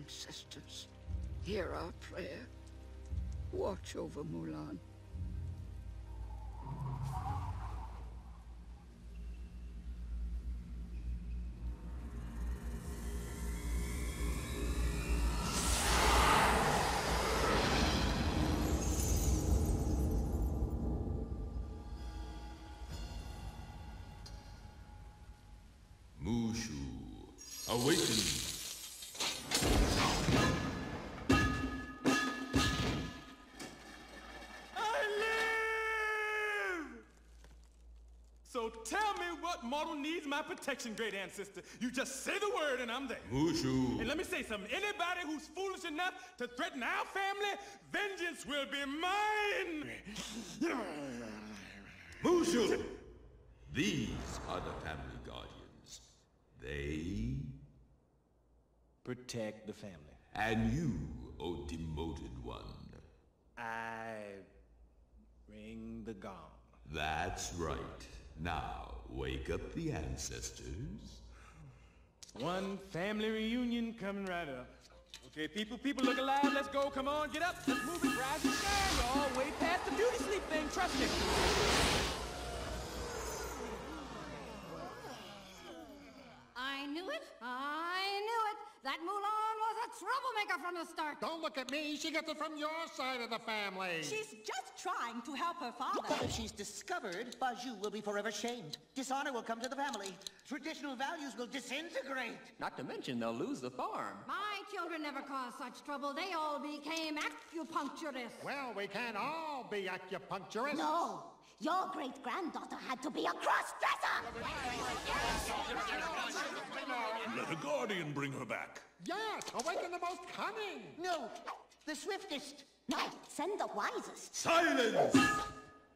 ancestors, hear our prayer. Watch over Mulan. Mushu, awaken. So tell me what mortal needs my protection, great ancestor. You just say the word and I'm there. Mushu. And let me say something. Anybody who's foolish enough to threaten our family, vengeance will be mine! Mushu! These are the family guardians. They Protect the family. and you, O demoted one. I ring the gong. That's right. Now, wake up the ancestors. One family reunion coming right up. Okay, people, people look alive. Let's go. Come on, get up. Let's move it. Rise and shine. You're all way past the beauty sleep thing. Trust me. I knew it. I knew it. That Mulan was a troublemaker from the start. Don't look at me. She gets it from your side of the family. She's just trying to help her father. But if she's discovered, Fa Zhou will be forever shamed. Dishonor will come to the family. Traditional values will disintegrate. Not to mention they'll lose the farm. My children never caused such trouble. They all became acupuncturists. Well, we can't all be acupuncturists. No, your great-granddaughter had to be a cross-dresser! Let a guardian bring her back. Yes, awaken the most cunning. No, the swiftest. No, send the wisest. Silence!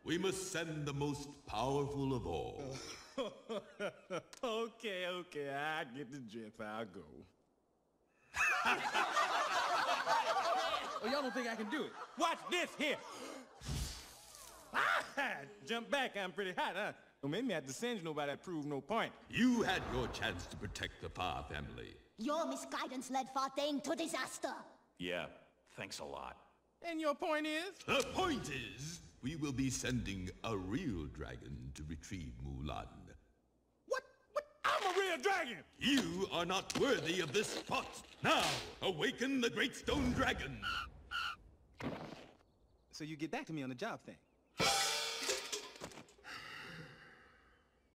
We must send the most powerful of all. okay, okay. I get the drift. I'll go. oh, y'all don't think I can do it? Watch this here. Ah, jump back. I'm pretty hot, huh? Don't make me have to singe nobody that prove no point. You had your chance to protect the Fa family. Your misguidance led Fa Deng to disaster. Yeah, thanks a lot. And your point is? The point is, we will be sending a real dragon to retrieve Mulan. What? What? I'm a real dragon! You are not worthy of this spot. Now, awaken the great stone dragon. So you get back to me on the job thing?